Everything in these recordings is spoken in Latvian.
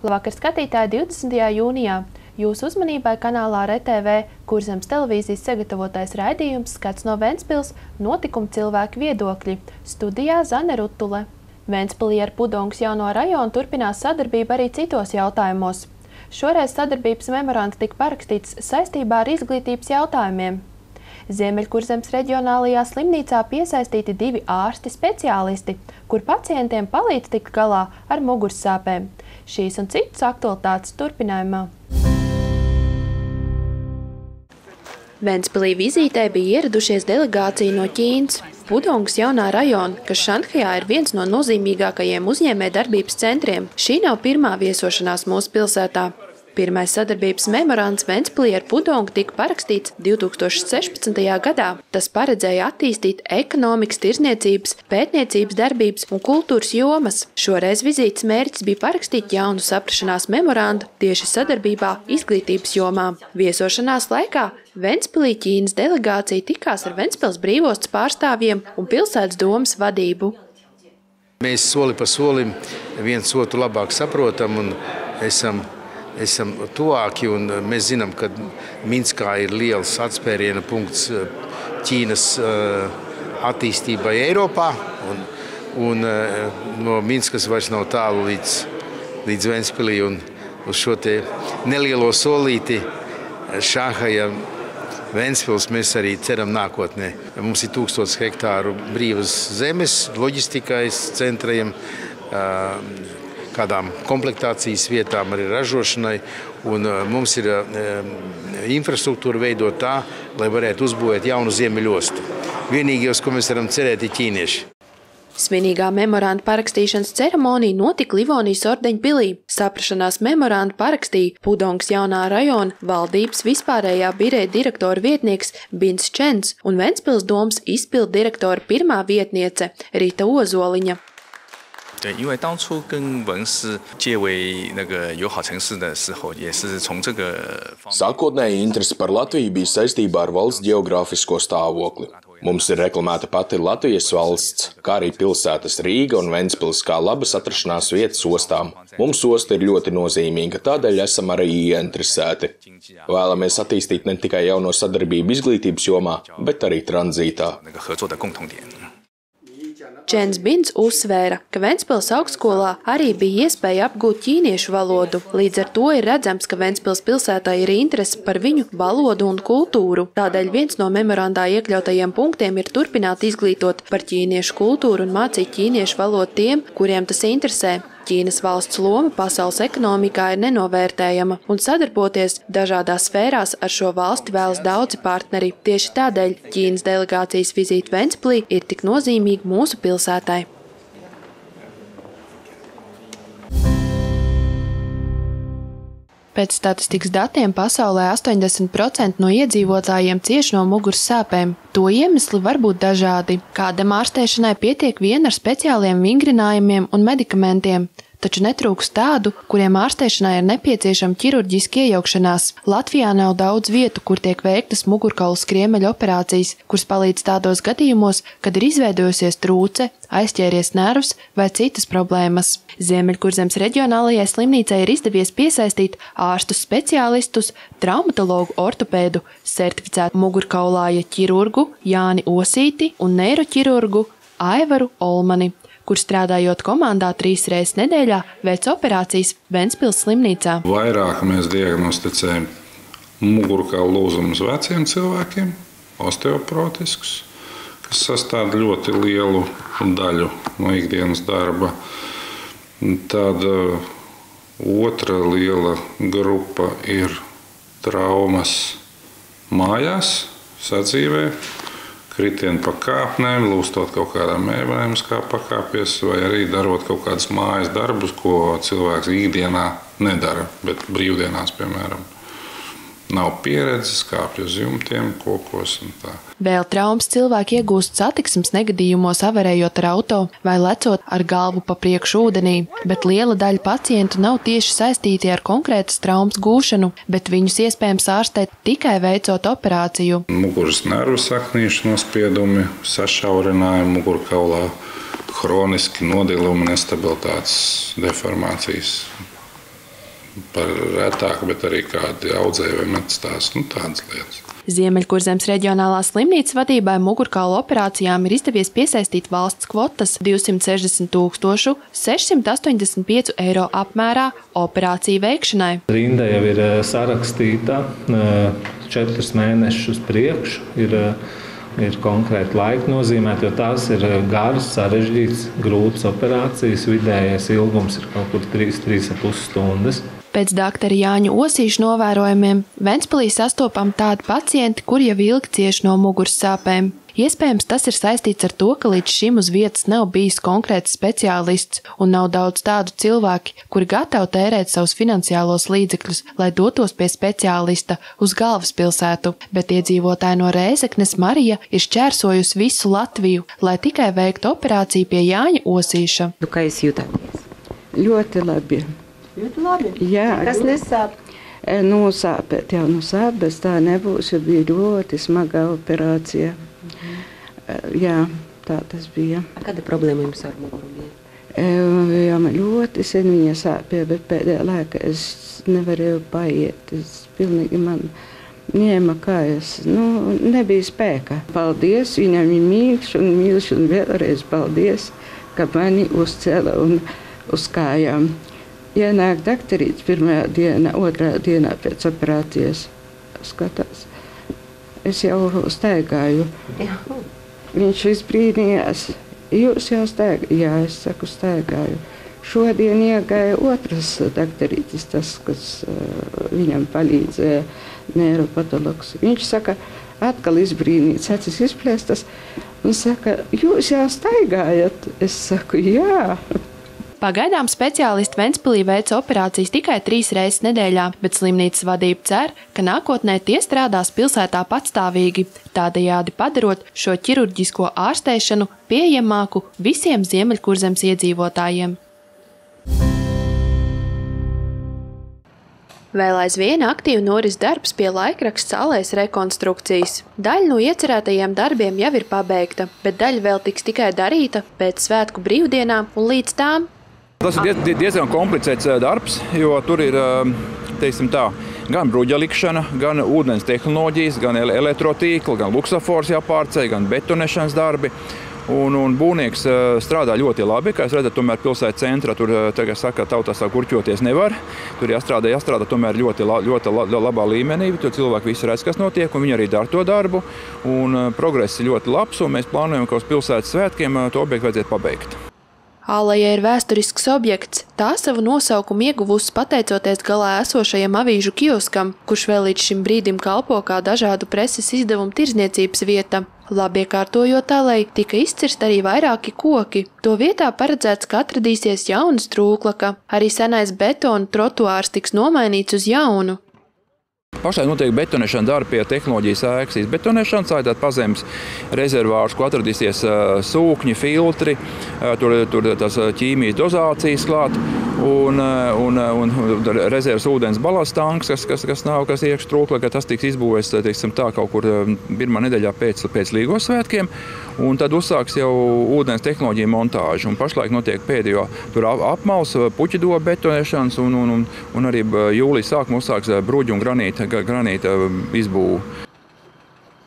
Labvakar skatītāji 20. jūnijā. Jūsu uzmanībai kanālā RTV Kurzems televīzijas sagatavotais raidījums skats no Ventspils notikuma cilvēku viedokļi. Studijā Zane Rutule. Ventspilī ar Pudongas jauno rajonu turpinās sadarbība arī citos jautājumos. Šoreiz sadarbības memoranda tika parakstīts saistībā ar izglītības jautājumiem. Ziemeļkurzemes reģionālajā slimnīcā piesaistīti divi ārsti speciālisti, kur pacientiem palīdz tikt galā ar mugurssāpēm. Šīs un citas aktualitātes turpinājumā. Ventspilī vizītē bija ieradušies delegācija no Ķīnas. Pudongas jaunā rajona, kas Šanhajā ir viens no nozīmīgākajiem uzņēmē darbības centriem, šī nav pirmā viesošanās mūsu pilsētā. Pirmais sadarbības memorands Ventspilī ar Pudongu tika parakstīts 2016. gadā. Tas paredzēja attīstīt ekonomikas, tirzniecības, pētniecības darbības un kultūras jomas. Šoreiz vizītes mērķis bija parakstīt jaunu saprašanās memorandu tieši sadarbībā izglītības jomā. Viesošanās laikā Ventspilī Ķīnas delegācija tikās ar Ventspils brīvostas pārstāvjiem un pilsētas domas vadību. Mēs soli pa solim viens otru labāk saprotam un esam esam tuvāki. Mēs zinām, ka Minskā ir liels atspēriena punkts eh, Ķīnas eh, attīstībai Eiropā. Un, un eh, no Minskas vairs nav tālu līdz, līdz Ventspilī. Uz šo nelielo solīti Šāhaja Ventspils mēs arī ceram nākotnē. Mums ir tūkstots hektāru brīvas zemes, loģistikai centriem, kādām komplektācijas vietām, arī ražošanai. Un uh, mums ir uh, infrastruktūra veidot tā, lai varētu uzbūvēt jaunu ziemeļostu. Vienīgie, uz ko mēs varam cerēt, ir ķīnieši. Svinīgā memoranda parakstīšanas ceremonija notika Livonijas ordeņa pilī. Saprašanās memoranda parakstīja Pudongas jaunā rajona valdības vispārējā bireja direktora vietnieks Bins Čens un Ventspils domas izpildu direktora pirmā vietniece Rita Ozoliņa. 对，因为当初跟文思结为那个友好城市的时候，也是从这个 Sākotnēji interese par Latviju bija saistībā ar valsts geogrāfisko stāvokli. Mums ir reklamēta pati Latvijas valsts, kā arī pilsētas Rīga un Ventspils kā labas atrašanās vietas ostām. Mums osta ir ļoti nozīmīga, tādēļ esam arī ieinteresēti. Vēlamies attīstīt ne tikai jauno sadarbību izglītības jomā, bet arī tranzītā. Čēns Bins uzsvēra, ka Ventspils augstskolā arī bija iespēja apgūt ķīniešu valodu. Līdz ar to ir redzams, ka Ventspils pilsētā ir interese par viņu valodu un kultūru. Tādēļ viens no memorandā iekļautajiem punktiem ir turpināt izglītot par ķīniešu kultūru un mācīt ķīniešu valodu tiem, kuriem tas interesē. Ķīnas valsts loma pasaules ekonomikā ir nenovērtējama, un sadarboties dažādās sfērās ar šo valsti vēlas daudzi partneri. Tieši tādēļ Ķīnas delegācijas vizīte Ventspilī ir tik nozīmīga mūsu pilsētai. Pēc statistikas datiem pasaulē 80% no iedzīvotājiem cieš no muguras sāpēm. To iemesli var būt dažādi. Kādam ārstēšanai pietiek vien ar speciāliem vingrinājumiem un medikamentiem taču netrūks tādu, kuriem ārstēšanai ir nepieciešama ķirurģiska iejaukšanās. Latvijā nav daudz vietu, kur tiek veiktas mugurkaula skriemeļa operācijas, kuras palīdz tādos gadījumos, kad ir izveidojusies trūce, aizķēries nervs vai citas problēmas. Ziemeļkurzemes reģionālajai slimnīcai ir izdevies piesaistīt ārstus speciālistus, traumatologu ortopēdu, certificētu mugurkaulāja ķirurgu Jāni Osīti un neiroķirurgu Aivaru Olmani kur strādājot komandā trīs reizes nedēļā, veic operācijas Ventspils slimnīcā. Vairāk mēs diagnosticējam mugurkaula lūzumus veciem cilvēkiem, osteoporotiskus, kas sastāv ļoti lielu daļu no ikdienas darba. Tad uh, otra liela grupa ir traumas mājās, sadzīvē, kritienu pa kāpnēm, lūstot kaut kādām mēbelēm, kā pakāpties, vai arī darot kaut kādus mājas darbus, ko cilvēks ikdienā nedara, bet brīvdienās, piemēram nav pieredzes, kāpj uz jumtiem, kokos un tā. Vēl traumas cilvēki iegūst satiksmes negadījumos, avarējot ar auto vai lecot ar galvu pa priekšu ūdenī, bet liela daļa pacientu nav tieši saistīti ar konkrētas traumas gūšanu, bet viņus iespējams ārstēt tikai veicot operāciju. Muguras nervu saknīšu nospiedumi, sašaurinājumi mugurkaulā, hroniski nodilumi, nestabilitātes, deformācijas par retāku, bet arī kādi audzēji vai metastās, nu, tādas lietas. Ziemeļkurzemes reģionālās slimnīcas vadībai mugurkaula operācijām ir izdevies piesaistīt valsts kvotas 260 685 eiro apmērā operāciju veikšanai. Rinda jau ir eh, sarakstīta eh, četrus mēnešus priekšu. Ir, eh, ir konkrēti laika nozīmēti, jo tās ir garas, sarežģītas, grūtas operācijas. Vidējais ilgums ir kaut kur 3-3,5 stundas. Pēc doktora Jāņa Osīša novērojumiem Ventspīlī sastopam tādi pacienti, kur jau ilgi cieš no muguras sāpēm. Iespējams, tas ir saistīts ar to, ka līdz šim uz vietas nav bijis konkrēts speciālists un nav daudz tādu cilvēku, kuri gatavi tērēt savus finansiālos līdzekļus, lai dotos pie speciālista uz galvaspilsētu, bet iedzīvotāji no Rēzeknes Marija ir šķērsojusi visu Latviju, lai tikai veiktu operāciju pie Jāņa Osīša. Nu, kā jūs jūtaties? Ļoti labi. Ļoti labi. Jā, Kas nesāp? Nosāpēt jau nu sāp, bet tā nebūs, jo bija ļoti smaga operācija. Mhm. Jā, tā tas bija. Kāda problēma jums ar muguru bija? Jā, man ļoti sen viņa sāpēja, bet pēdējā laikā es nevarēju paiet. Es pilnīgi man ņēma kājas. Nu, nebija spēka. Paldies viņam, viņa mīļš un mīļš un vēlreiz paldies, ka mani uzcēla un uz kājām. Ienāk doktorīts pirmā dienā, otrā dienā pēc operācijas. Skatās. Es jau staigāju. Jā. Viņš izbrīnījās. Jūs jau staigājat? Jā, es saku, staigāju. Šodien iegāja otrs doktorītis, tas, kas uh, viņam palīdzēja, neiropatologs. Viņš saka, atkal izbrīnīts, acis izplēstas. Un saka, jūs jau staigājat? Es saku, jā. Pagaidām speciālisti Ventspīlī veic operācijas tikai trīs reizes nedēļā, bet slimnīcas vadība cer, ka nākotnē tie strādās pilsētā patstāvīgi, tādējādi padarot šo ķirurģisko ārstēšanu pieejamāku visiem Ziemeļkurzemes iedzīvotājiem. Vēl aizvien aktīvi noris darbs pie laikraksta salēs rekonstrukcijas. Daļa no iecerētajiem darbiem jau ir pabeigta, bet daļa vēl tiks tikai darīta pēc svētku brīvdienām un līdz tām Tas ir diezgan komplicēts darbs, jo tur ir tā, gan bruģelikšana, gan ūdens tehnoloģijas, gan elektrotīkla, gan luksafors jāpārceļ, gan betonēšanas darbi. Un, un būvnieks strādā ļoti labi. Kā jūs redzat, tomēr pilsētas centrā tur, tagad saka, tautā sāk kurķoties nevar. Tur jāstrādā, jāstrādā tomēr ļoti, ļoti labā līmenī. Tur cilvēki visi redz, kas notiek, un viņi arī dara to darbu. Un progress ir ļoti labs, un mēs plānojam, ka uz pilsētas svētkiem to objektu vajadzētu pabeigt. Ālajai ir vēsturisks objekts. Tā savu nosaukumu ieguvusi pateicoties galā esošajam avīžu kioskam, kurš vēl līdz šim brīdim kalpo kā dažādu preses izdevumu tirzniecības vieta. Labi iekārtojot alai, tika izcirst arī vairāki koki. To vietā paredzēts, ka atradīsies jauna strūklaka. Arī senais betona trotuārs tiks nomainīts uz jaunu. Pašlaik notiek betonēšana darbi pie tehnoloģijas ēkas izbetonēšanas, tā ir pazemes rezervārs, ko atradīsies sūkņi, filtri, tur, tur tās ķīmijas dozācijas klāt un, un, un rezerves ūdens balast tanks, kas, kas, kas nav, kas iekšā trūkla, ka tas tiks izbūvēts teiksim, tā kaut kur pirmā nedēļā pēc, pēc Līgos svētkiem. Un tad uzsāks jau ūdens tehnoloģija montāža. Un pašlaik notiek pēdējo apmals, puķido betonēšanas, un, un, un, un arī jūlijas sākumā uzsāks bruģu un granīta, granīta izbūve.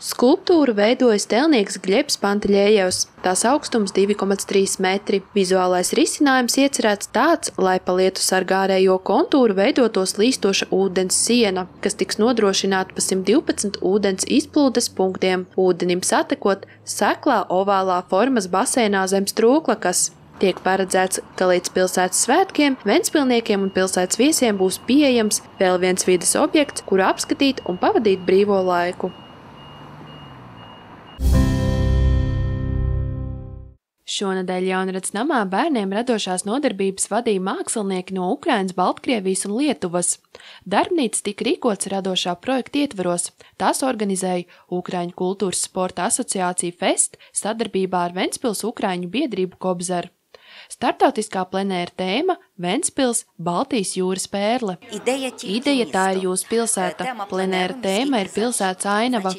Skulptūru veidojas tēlnieks Gļebs Panteļējevs. Tās augstums 2,3 metri. Vizuālais risinājums iecerēts tāds, lai pa lietu sargārējo kontūru veidotos līstoša ūdens siena, kas tiks nodrošināta pa 112 ūdens izplūdes punktiem, ūdenim satekot seklā ovālā formas basēnā zem strūklakas. Tiek paredzēts, ka līdz pilsētas svētkiem Ventspilniekiem un pilsētas viesiem būs pieejams vēl viens vides objekts, kuru apskatīt un pavadīt brīvo laiku. Šonadēļ Jaunrads namā bērniem radošās nodarbības vadīja mākslinieki no Ukrainas, Baltkrievijas un Lietuvas. Darbnīca tika rīkots radošā projekta ietvaros. Tās organizēja Ukraiņu kultūras sporta asociācija Fest sadarbībā ar Ventspils Ukraiņu biedrību Kobzar. Startautiskā plenēra tēma Ventspils Baltijas jūras pērle. Ideja tā ir jūsu pilsēta. Plenēra tēma ir pilsētas ainava.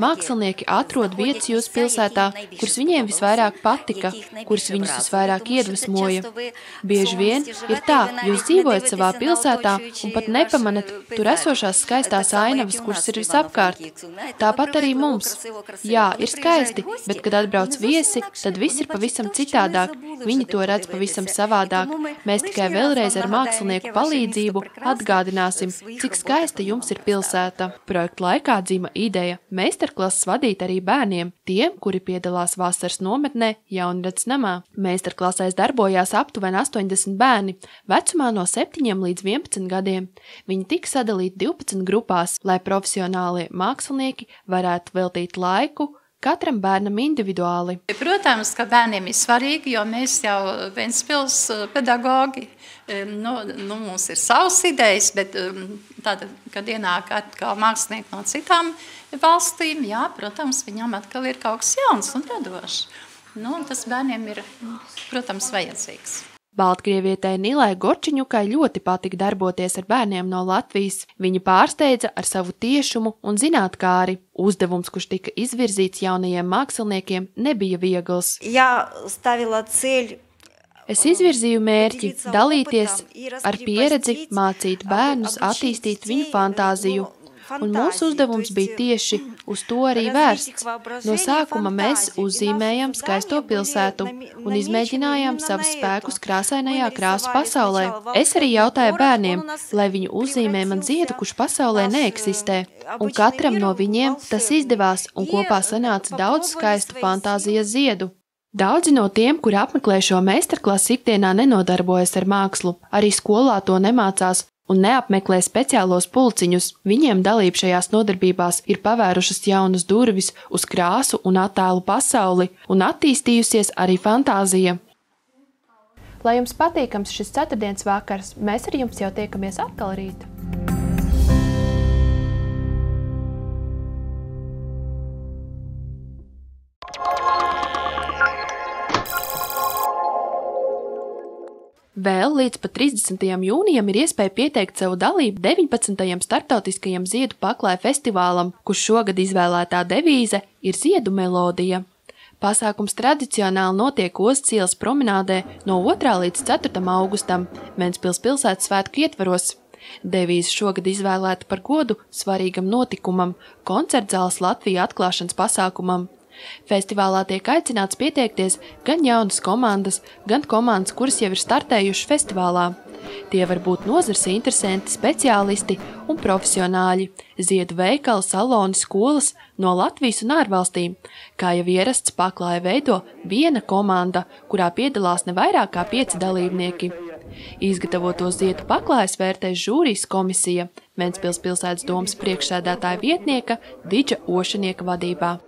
Mākslinieki atrod vietas jūsu pilsētā, kuras viņiem visvairāk patika, kuras viņus visvairāk iedvesmoja. Bieži vien ir tā, jūs dzīvojat savā pilsētā un pat nepamanat tur esošās skaistās ainavas, kuras ir visapkārt. Tāpat arī mums. Jā, ir skaisti, bet kad atbrauc viesi, tad viss ir pavisam citādāk. Viņi to redz pavisam savādāk. Mēs tikai tikai vēlreiz ar mākslinieku palīdzību atgādināsim, cik skaista jums ir pilsēta. Projekta laikā dzima ideja meistarklases vadīt arī bērniem, tiem, kuri piedalās vasaras nometnē Jaunrads namā. Meistarklasēs darbojās aptuveni 80 bērni, vecumā no 7 līdz 11 gadiem. Viņi tika sadalīti 12 grupās, lai profesionālie mākslinieki varētu veltīt laiku Katram bērnam individuāli. Protams, ka bērniem ir svarīgi, jo mēs jau Ventspils eh, pedagogi, nu, nu, mums ir savas idejas, bet tad, kad ienāk atkal mākslinieki no citām valstīm, jā, protams, viņam atkal ir kaut kas jauns un radošs. Nu, tas bērniem ir, protams, vajadzīgs. Baltkrievietei Nilai Gorčiņukai ļoti patika darboties ar bērniem no Latvijas. Viņa pārsteidza ar savu tiešumu un zinātkāri. Uzdevums, kurš tika izvirzīts jaunajiem māksliniekiem, nebija viegls. Ja ceļ... Es izvirzīju mērķi dalīties ar pieredzi, mācīt bērnus, attīstīt viņu fantāziju, un mūsu uzdevums bija tieši uz to arī vērsts. No sākuma mēs uzzīmējām skaisto pilsētu un izmēģinājām savus spēkus krāsainajā krāsu pasaulē. Es arī jautāju bērniem, lai viņi uzzīmē man ziedu, kurš pasaulē neeksistē, un katram no viņiem tas izdevās, un kopā sanāca daudz skaistu fantāzijas ziedu. Daudzi no tiem, kuri apmeklē šo meistarklasu ikdienā nenodarbojas ar mākslu, arī skolā to nemācās, un neapmeklē speciālos pulciņus, viņiem dalība šajās nodarbībās ir pavērušas jaunas durvis uz krāsu un attēlu pasauli, un attīstījusies arī fantāzija. Lai jums patīkams šis ceturtdienas vakars, mēs ar jums jau tiekamies atkal rīt. Vēl līdz pat 30. jūnijam ir iespēja pieteikt savu dalību 19. startautiskajam ziedu paklāju festivālam, kurš šogad izvēlētā devīze ir ziedu melodija. Pasākums tradicionāli notiek Ostas ielas promenādē no 2. līdz 4. augustam Ventspils pilsētas svētku ietvaros. Devīze šogad izvēlēta par godu svarīgam notikumam - koncertzāles Latvija atklāšanas pasākumam. Festivālā tiek aicināts pieteikties gan jaunas komandas, gan komandas, kuras jau ir startējušas festivālā. Tie var būt nozars interesanti, speciālisti un profesionāļi, ziedu veikali, saloni, skolas no Latvijas un ārvalstīm. Kā jau ierasts, paklāja veido viena komanda, kurā piedalās ne vairāk kā pieci dalībnieki. Izgatavoto ziedu paklājas vērtēs žūrijas komisija Ventspils pilsētas domas priekšsēdētāja vietnieka Diģa Ošanieka vadībā.